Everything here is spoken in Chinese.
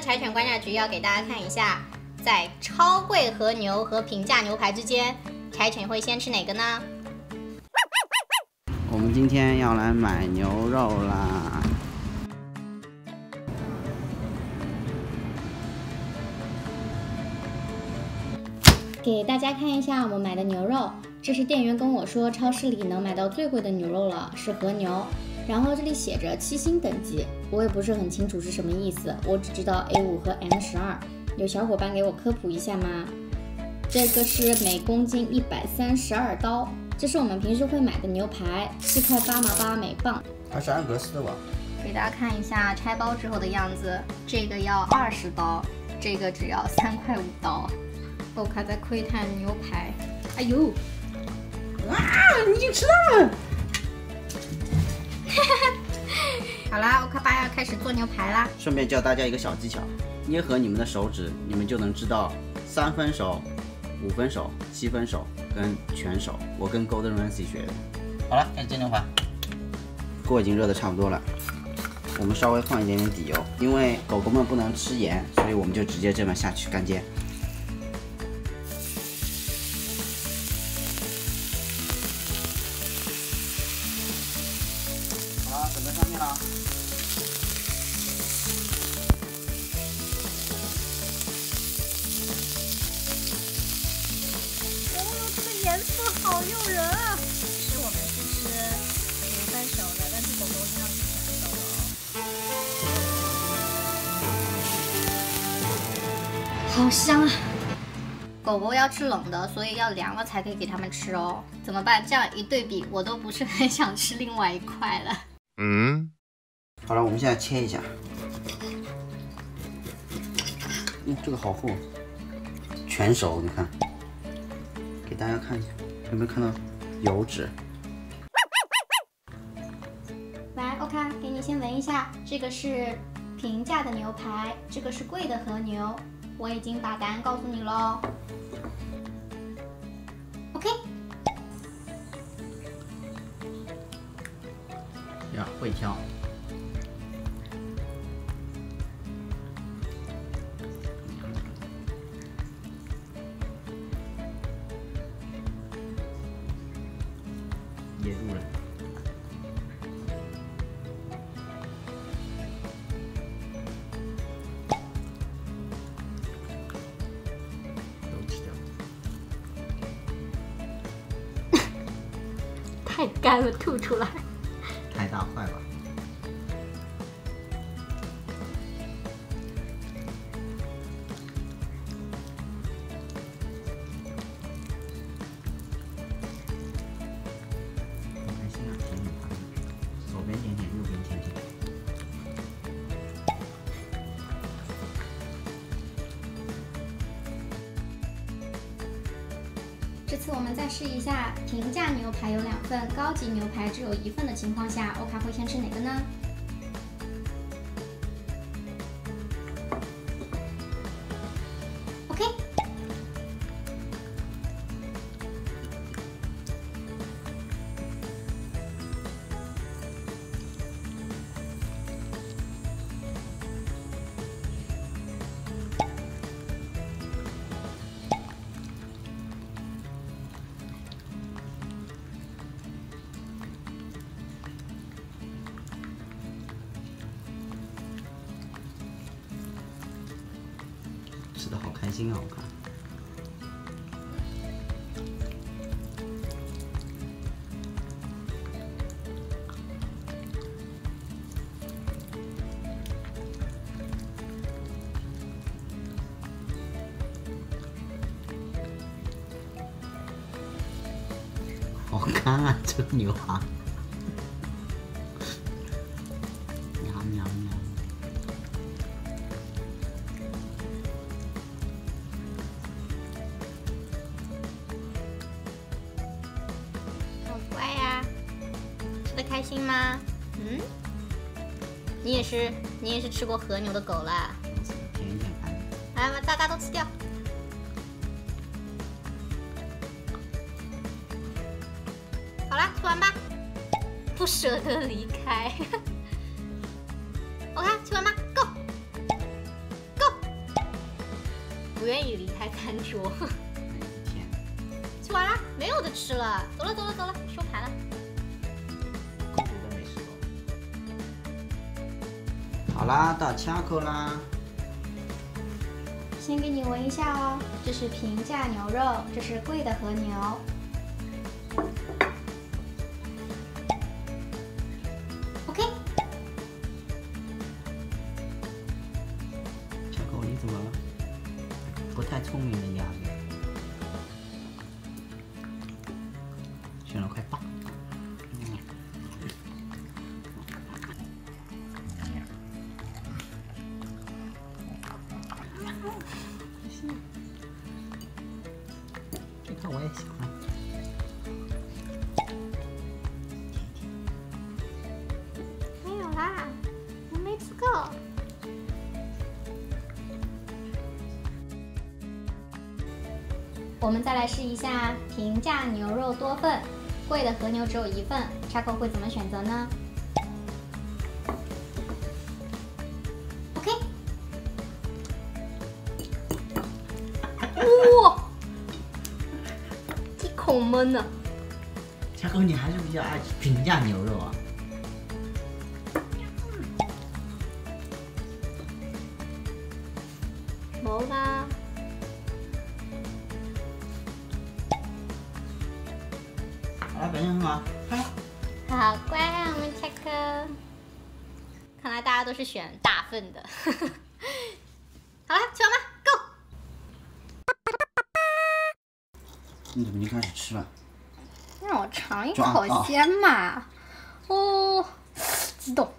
的柴犬观察局要给大家看一下，在超贵和牛和平价牛排之间，柴犬会先吃哪个呢？我们今天要来买牛肉啦！给大家看一下我们买的牛肉，这是店员跟我说超市里能买到最贵的牛肉了，是和牛。然后这里写着七星等级，我也不是很清楚是什么意思，我只知道 A 五和 M 十二。有小伙伴给我科普一下吗？这个是每公斤一百三十二刀，这是我们平时会买的牛排，七块八毛八每磅。它是安格斯的吧？给大家看一下拆包之后的样子，这个要二十刀，这个只要三块五刀。欧卡在窥探牛排，哎呦，啊，你已经吃到了！好啦，欧卡巴要开始做牛排啦。顺便教大家一个小技巧，捏合你们的手指，你们就能知道三分熟、五分熟、七分熟跟全熟。我跟 Golden Ramsy 学的。好了，开始煎牛排。锅已经热的差不多了，我们稍微放一点点底油，因为狗狗们不能吃盐，所以我们就直接这么下去干煎。好香啊！狗狗要吃冷的，所以要凉了才可以给它们吃哦。怎么办？这样一对比，我都不是很想吃另外一块了。嗯。好了，我们现在切一下。嗯，这个好厚，全熟，你看。给大家看一下，有没有看到油脂？来，OK，给你先闻一下，这个是平价的牛排，这个是贵的和牛。我已经把答案告诉你喽。OK，呀，会跳。噎住了。太干了，吐出来。太大块了。这次我们再试一下，平价牛排有两份，高级牛排只有一份的情况下，欧卡会先吃哪个呢？开心好！看。好看啊，这个牛排。开心吗？嗯，你也是，你也是吃过和牛的狗啦。来，把大大都吃掉。好啦，吃完吧，不舍得离开。OK，吃完吧，Go。Go。不愿意离开餐桌。天，吃完了，没有的吃了，走了走了走了，收盘了。好啦，到掐口啦。先给你闻一下哦，这是平价牛肉，这是贵的和牛。OK。掐口，你怎么了？不太聪明的样子。这个我也喜欢。没有啦，我没吃够。我们再来试一下平价牛肉多份，贵的和牛只有一份，叉口会怎么选择呢闷呢。恰哥，你还是比较爱吃平价牛肉啊。冇啦。好了，表现很好，拍。好乖啊，我们恰哥。看来大家都是选大份的。好了，吃完你怎么就开始吃了？让我尝一口啊先嘛。哦，激动。